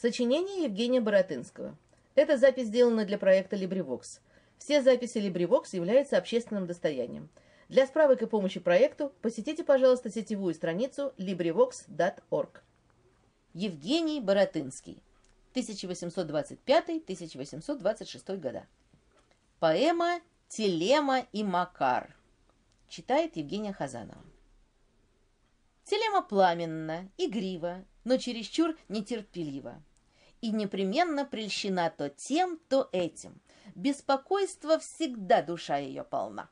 Сочинение Евгения Боротынского. Эта запись сделана для проекта LibriVox. Все записи LibriVox являются общественным достоянием. Для справок и помощи проекту посетите, пожалуйста, сетевую страницу LibriVox.org. Евгений Боротынский. 1825-1826 года. Поэма «Телема и Макар». Читает Евгения Хазанова. Телема пламенна, игрива, но чересчур нетерпелива. И непременно прельщена то тем, то этим. Беспокойство всегда душа ее полна.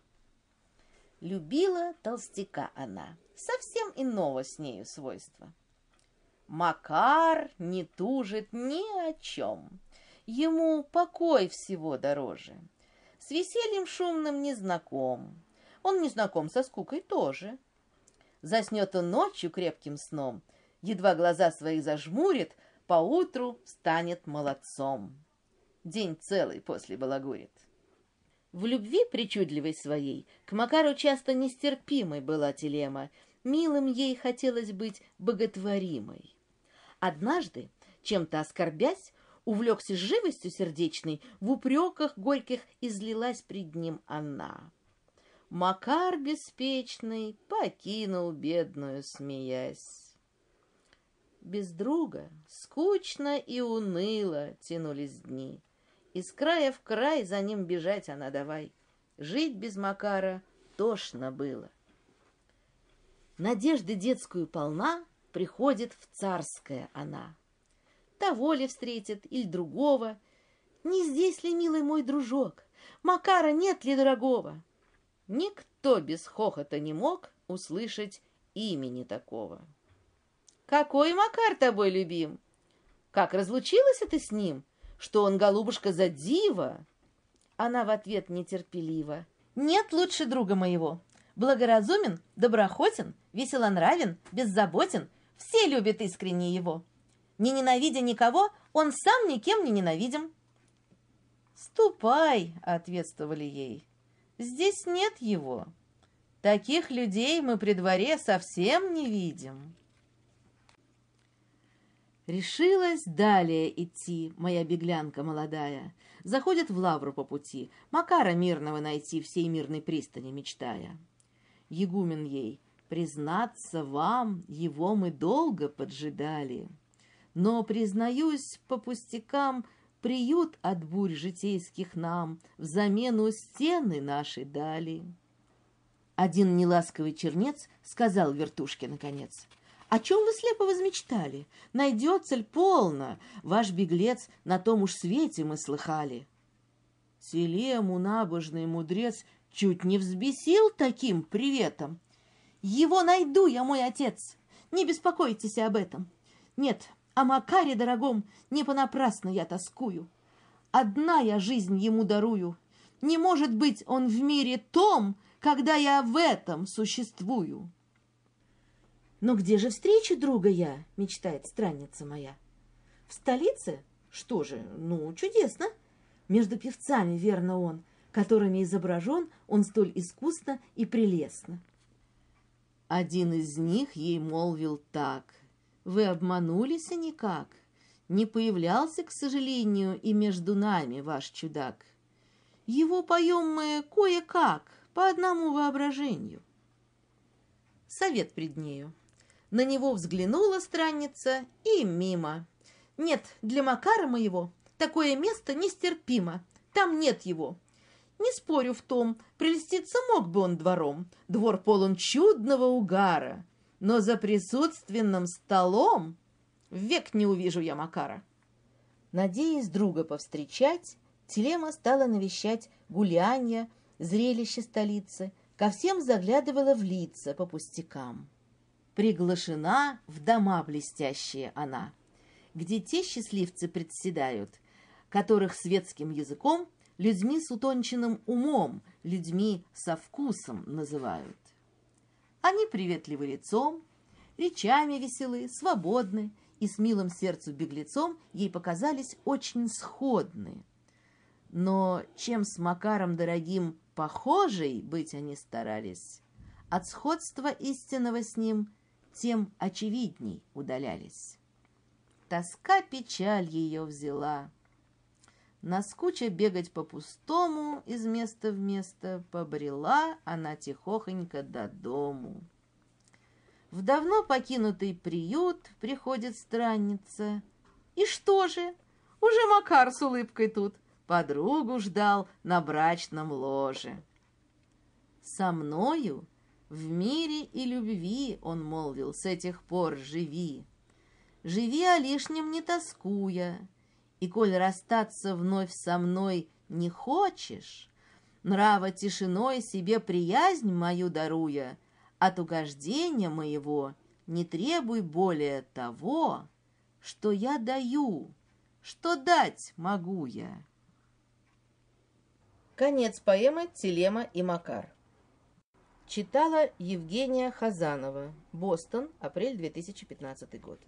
Любила толстяка она, совсем иного с нею свойства. Макар не тужит ни о чем, ему покой всего дороже. С весельем шумным не знаком, он не знаком со скукой тоже. Заснет он ночью крепким сном, едва глаза свои зажмурит, поутру станет молодцом. День целый после балагурит. В любви причудливой своей к Макару часто нестерпимой была Телема, милым ей хотелось быть боготворимой. Однажды, чем-то оскорбясь, увлекся живостью сердечной, в упреках горьких излилась пред ним она. Макар беспечный покинул бедную, смеясь. Без друга скучно и уныло тянулись дни. Из края в край за ним бежать она давай. Жить без Макара тошно было. Надежды детскую полна, приходит в царское она. Того ли встретит, или другого. Не здесь ли, милый мой дружок, Макара нет ли дорогого? Никто без хохота не мог услышать имени такого. Какой Макар тобой любим? Как разлучилась ты с ним? Что он, голубушка, за диво? Она в ответ нетерпеливо. Нет лучше друга моего. Благоразумен, доброхотен, веселонравен, беззаботен. Все любят искренне его. Не ненавидя никого, он сам никем не ненавидим. «Ступай», — ответствовали ей, — «здесь нет его. Таких людей мы при дворе совсем не видим». Решилась далее идти, моя беглянка молодая. Заходит в лавру по пути, Макара мирного найти всей мирной пристани мечтая. Егумен ей, признаться вам, его мы долго поджидали. Но, признаюсь, по пустякам, приют от бурь житейских нам в замену стены наши дали. Один неласковый чернец сказал вертушке наконец — о чем вы слепо возмечтали? Найдется ль полно? Ваш беглец на том уж свете мы слыхали. Селему набожный мудрец чуть не взбесил таким приветом. Его найду я, мой отец, не беспокойтесь об этом. Нет, о Макаре дорогом не понапрасно я тоскую. Одна я жизнь ему дарую. Не может быть он в мире том, когда я в этом существую. Но где же встреча друга я, мечтает странница моя? В столице? Что же, ну, чудесно. Между певцами, верно он, которыми изображен он столь искусно и прелестно. Один из них ей молвил так. Вы обманулись и никак. Не появлялся, к сожалению, и между нами ваш чудак. Его поем мы кое-как, по одному воображению. Совет пред нею. На него взглянула странница и мимо. Нет, для Макара моего такое место нестерпимо. Там нет его. Не спорю в том, прелеститься мог бы он двором. Двор полон чудного угара. Но за присутственным столом век не увижу я Макара. Надеясь друга повстречать, Телема стала навещать гулянья, зрелище столицы, ко всем заглядывала в лица по пустякам приглашена в дома блестящие она, где те счастливцы председают, которых светским языком людьми с утонченным умом, людьми со вкусом называют. Они приветливы лицом, речами веселы, свободны, и с милым сердцу беглецом ей показались очень сходны. Но чем с Макаром дорогим похожей быть они старались, от сходства истинного с ним тем очевидней удалялись. тоска печаль ее взяла. Наскуча бегать по пустому из места в место, побрела она тихохонько до дому. В давно покинутый приют приходит странница. И что же? Уже Макар с улыбкой тут. Подругу ждал на брачном ложе. Со мною в мире и любви, он молвил, с этих пор живи. Живи о лишнем не тоскуя, и коль расстаться вновь со мной не хочешь, Нрава тишиной себе приязнь мою даруя, От угождения моего не требуй более того, Что я даю, что дать могу я. Конец поэмы «Телема и Макар». Читала Евгения Хазанова. Бостон, апрель 2015 год.